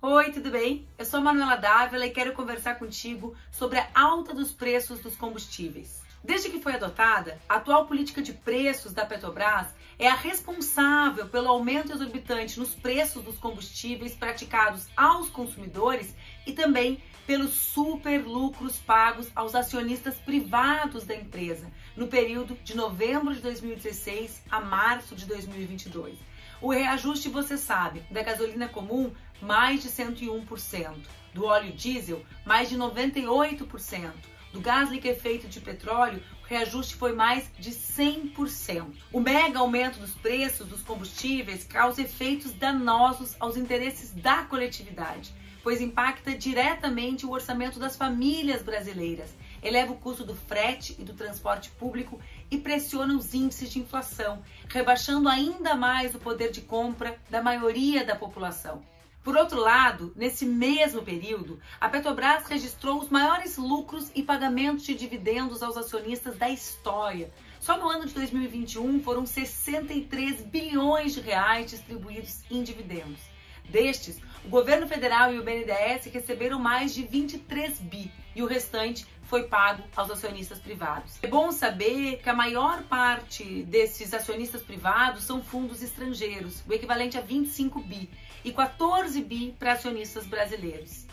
Oi, tudo bem? Eu sou a Manuela Dávila e quero conversar contigo sobre a alta dos preços dos combustíveis. Desde que foi adotada, a atual política de preços da Petrobras é a responsável pelo aumento exorbitante nos preços dos combustíveis praticados aos consumidores e também pelos super lucros pagos aos acionistas privados da empresa no período de novembro de 2016 a março de 2022. O reajuste, você sabe, da gasolina comum, mais de 101%, do óleo diesel, mais de 98%, do gás liquefeito de petróleo, o reajuste foi mais de 100%. O mega aumento dos preços dos combustíveis causa efeitos danosos aos interesses da coletividade, pois impacta diretamente o orçamento das famílias brasileiras, eleva o custo do frete e do transporte público e pressiona os índices de inflação, rebaixando ainda mais o poder de compra da maioria da população. Por outro lado, nesse mesmo período, a Petrobras registrou os maiores lucros e pagamentos de dividendos aos acionistas da história. Só no ano de 2021 foram 63 bilhões de reais distribuídos em dividendos. Destes, o governo federal e o BNDES receberam mais de 23 bi e o restante foi pago aos acionistas privados. É bom saber que a maior parte desses acionistas privados são fundos estrangeiros, o equivalente a 25 bi, e 14 bi para acionistas brasileiros.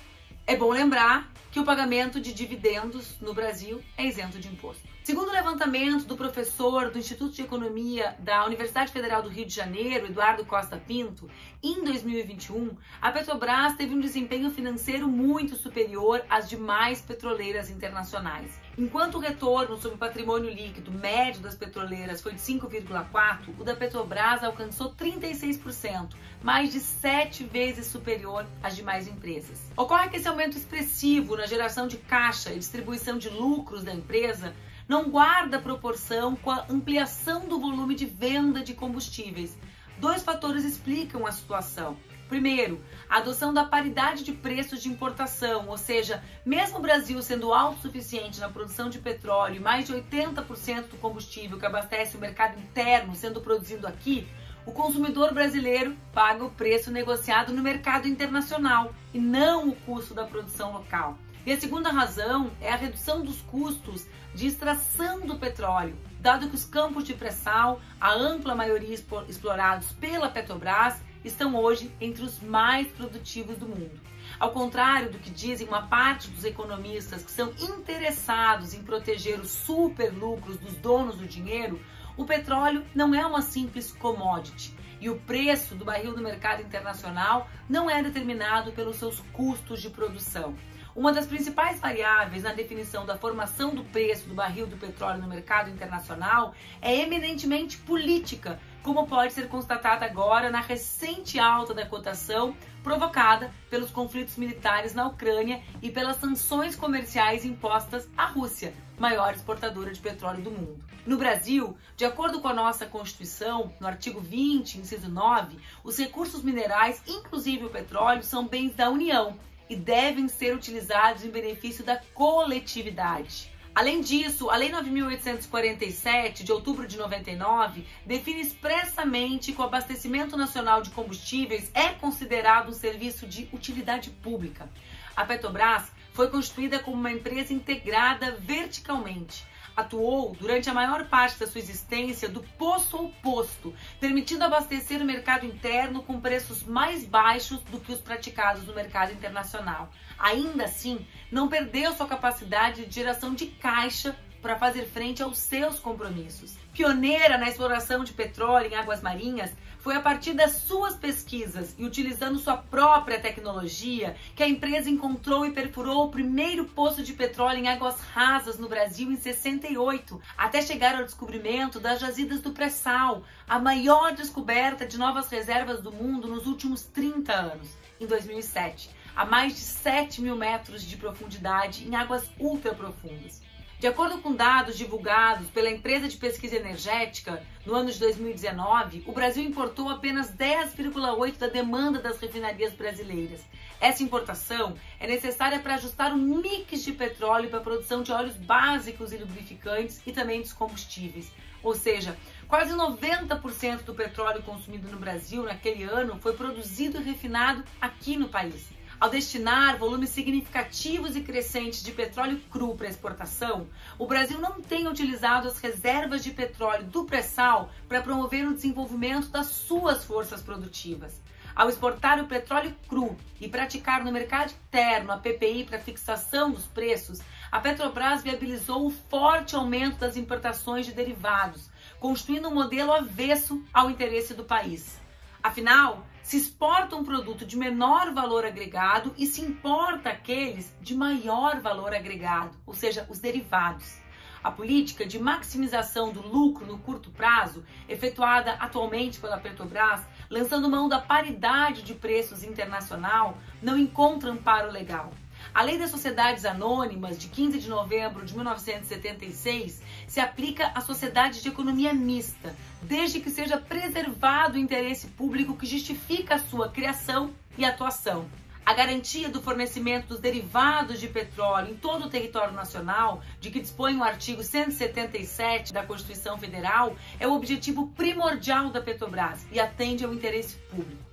É bom lembrar que o pagamento de dividendos no Brasil é isento de imposto. Segundo o levantamento do professor do Instituto de Economia da Universidade Federal do Rio de Janeiro, Eduardo Costa Pinto, em 2021, a Petrobras teve um desempenho financeiro muito superior às demais petroleiras internacionais. Enquanto o retorno sobre o patrimônio líquido médio das petroleiras foi de 5,4%, o da Petrobras alcançou 36%, mais de sete vezes superior às demais empresas. Ocorre que esse aumento expressivo na geração de caixa e distribuição de lucros da empresa não guarda proporção com a ampliação do volume de venda de combustíveis. Dois fatores explicam a situação. Primeiro, a adoção da paridade de preços de importação, ou seja, mesmo o Brasil sendo autossuficiente na produção de petróleo e mais de 80% do combustível que abastece o mercado interno sendo produzido aqui, o consumidor brasileiro paga o preço negociado no mercado internacional e não o custo da produção local. E a segunda razão é a redução dos custos de extração do petróleo, dado que os campos de pré-sal, a ampla maioria explorados pela Petrobras, estão hoje entre os mais produtivos do mundo. Ao contrário do que dizem uma parte dos economistas que são interessados em proteger os super lucros dos donos do dinheiro, o petróleo não é uma simples commodity e o preço do barril no mercado internacional não é determinado pelos seus custos de produção. Uma das principais variáveis na definição da formação do preço do barril do petróleo no mercado internacional é eminentemente política, como pode ser constatado agora na recente alta da cotação provocada pelos conflitos militares na Ucrânia e pelas sanções comerciais impostas à Rússia, maior exportadora de petróleo do mundo. No Brasil, de acordo com a nossa Constituição, no artigo 20, inciso 9, os recursos minerais, inclusive o petróleo, são bens da União e devem ser utilizados em benefício da coletividade. Além disso, a Lei 9.847, de outubro de 99, define expressamente que o abastecimento nacional de combustíveis é considerado um serviço de utilidade pública. A Petrobras foi constituída como uma empresa integrada verticalmente atuou durante a maior parte da sua existência do poço ao posto, permitindo abastecer o mercado interno com preços mais baixos do que os praticados no mercado internacional. Ainda assim, não perdeu sua capacidade de geração de caixa para fazer frente aos seus compromissos. Pioneira na exploração de petróleo em águas marinhas, foi a partir das suas pesquisas e utilizando sua própria tecnologia que a empresa encontrou e perfurou o primeiro poço de petróleo em águas rasas no Brasil em 68, até chegar ao descobrimento das jazidas do pré-sal, a maior descoberta de novas reservas do mundo nos últimos 30 anos, em 2007, a mais de 7 mil metros de profundidade em águas ultraprofundas. De acordo com dados divulgados pela empresa de pesquisa energética, no ano de 2019, o Brasil importou apenas 10,8% da demanda das refinarias brasileiras. Essa importação é necessária para ajustar o mix de petróleo para a produção de óleos básicos e lubrificantes e também dos combustíveis. Ou seja, Quase 90% do petróleo consumido no Brasil naquele ano foi produzido e refinado aqui no país. Ao destinar volumes significativos e crescentes de petróleo cru para exportação, o Brasil não tem utilizado as reservas de petróleo do pré-sal para promover o desenvolvimento das suas forças produtivas. Ao exportar o petróleo cru e praticar no mercado interno a PPI para fixação dos preços, a Petrobras viabilizou o forte aumento das importações de derivados, construindo um modelo avesso ao interesse do país. Afinal, se exporta um produto de menor valor agregado e se importa aqueles de maior valor agregado, ou seja, os derivados. A política de maximização do lucro no curto prazo, efetuada atualmente pela Petrobras, lançando mão da paridade de preços internacional, não encontra amparo legal. A Lei das Sociedades Anônimas, de 15 de novembro de 1976, se aplica à sociedade de economia mista, desde que seja preservado o interesse público que justifica a sua criação e atuação. A garantia do fornecimento dos derivados de petróleo em todo o território nacional, de que dispõe o artigo 177 da Constituição Federal, é o objetivo primordial da Petrobras e atende ao interesse público.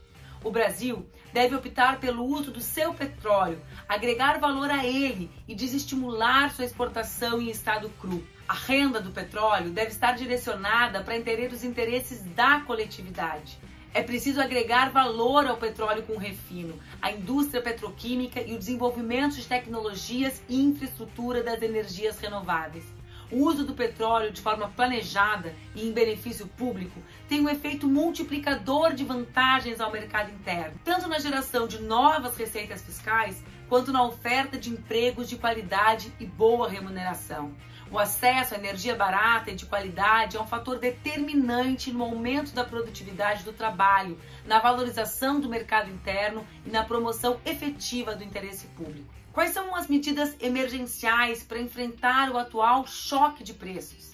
O Brasil deve optar pelo uso do seu petróleo, agregar valor a ele e desestimular sua exportação em estado cru. A renda do petróleo deve estar direcionada para entender os interesses da coletividade. É preciso agregar valor ao petróleo com refino, à indústria petroquímica e o desenvolvimento de tecnologias e infraestrutura das energias renováveis. O uso do petróleo de forma planejada e em benefício público tem um efeito multiplicador de vantagens ao mercado interno, tanto na geração de novas receitas fiscais, quanto na oferta de empregos de qualidade e boa remuneração. O acesso à energia barata e de qualidade é um fator determinante no aumento da produtividade do trabalho, na valorização do mercado interno e na promoção efetiva do interesse público. Quais são as medidas emergenciais para enfrentar o atual choque de preços?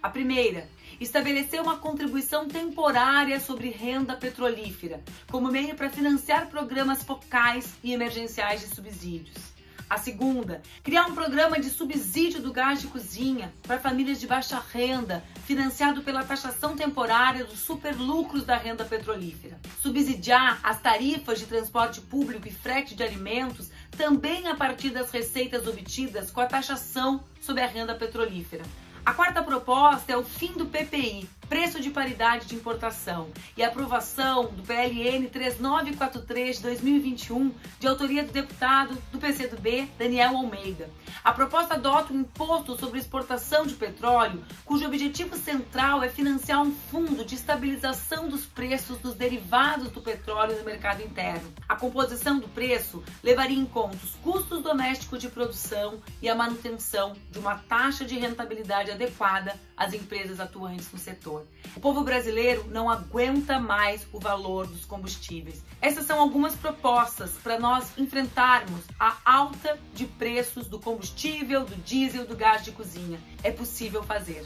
A primeira, estabelecer uma contribuição temporária sobre renda petrolífera, como meio para financiar programas focais e emergenciais de subsídios. A segunda, criar um programa de subsídio do gás de cozinha para famílias de baixa renda, financiado pela taxação temporária dos superlucros da renda petrolífera. Subsidiar as tarifas de transporte público e frete de alimentos também a partir das receitas obtidas com a taxação sobre a renda petrolífera. A quarta proposta é o fim do PPI, preço de paridade de importação, e aprovação do PLN 3943 de 2021, de autoria do deputado do PCdoB, Daniel Almeida. A proposta adota um imposto sobre exportação de petróleo, cujo objetivo central é financiar um fundo de estabilização dos preços dos derivados do petróleo no mercado interno. A composição do preço levaria em conta os custos domésticos de produção e a manutenção de uma taxa de rentabilidade adequada às empresas atuantes no setor. O povo brasileiro não aguenta mais o valor dos combustíveis. Essas são algumas propostas para nós enfrentarmos a alta de preços do combustível, do diesel, do gás de cozinha. É possível fazer.